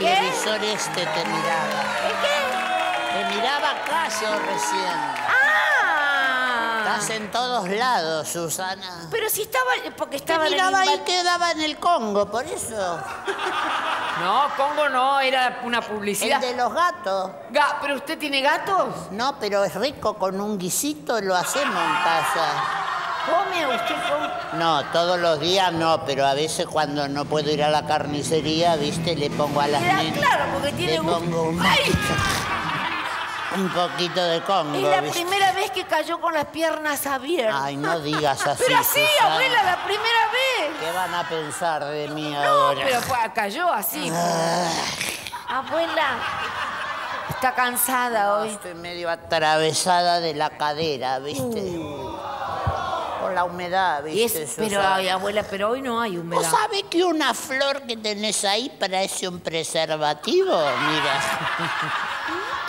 profesor este te miraba. ¿Qué? Te miraba acá yo recién. ¡Ah! Estás en todos lados, Susana. Pero si estaba... Porque Te estaba en el miraba y inva- quedaba en el Congo, por eso. No, Congo no, era una El publicidad. de los gatos. Ga- ¿Pero usted tiene gatos? No, pero es rico, con un guisito lo hacemos en casa. ¿Come usted con...? No, todos los días no, pero a veces cuando no puedo ir a la carnicería, viste, le pongo a las nenas. claro, porque tiene Le pongo un, ¡Ay! un poquito de Congo, Es la ¿viste? primera vez que cayó con las piernas abiertas. Ay, no digas así, Pero así, Susana. abuela, la primera vez. ¿Qué van a pensar de mí No, ahora? pero fue- cayó así. Abuela, está cansada hoy. Estoy medio atravesada de la cadera, ¿viste? Por la humedad. Y es- ¿viste? pero, ay, abuela, pero hoy no hay ¿Vos humedad. sabés que una flor que tenés ahí parece un preservativo? Mira.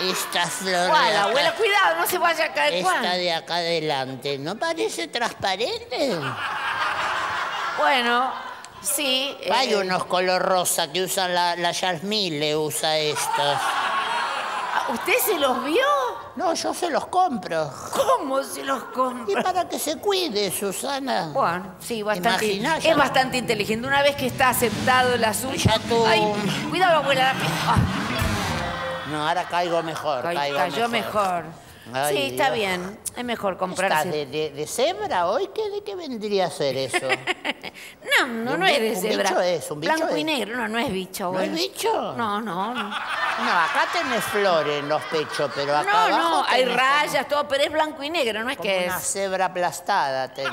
Esta flor de ¿Cuál, acá- abuela? Cuidado, no se vaya a caer. Esta ¿Cuál? de acá adelante, ¿no parece transparente? Bueno, sí. eh, Hay unos color rosa que usan la, la Yasmín, le usa estos. ¿Usted se los vio? No, yo se los compro. ¿Cómo se los Y compra? para que se cuide, Susana. Bueno, sí, bastante. Imaginá, ya- Es bastante inteligente. Una vez que está aceptado el asunto. Ya tú- Ay, cuidado, abuela. Ah, No, ahora caigo mejor. ca- caigo cayó mejor. Ay, sí, está Dios. bien. Es mejor ¿Estás comprarse. de, de- de cebra hoy? ¿Qué, ¿De qué vendría a ser eso? No, no, ¿Un no es de bi- un cebra. bicho es? ¿Un bicho Blanco y negro. No, no es bicho, ¿No es bicho? No, no, no. No, acá tenés flores en los pechos, pero acá No, abajo no, hay rayas, todo, pero es blanco y negro, no es como que una es. cebra aplastada tenés.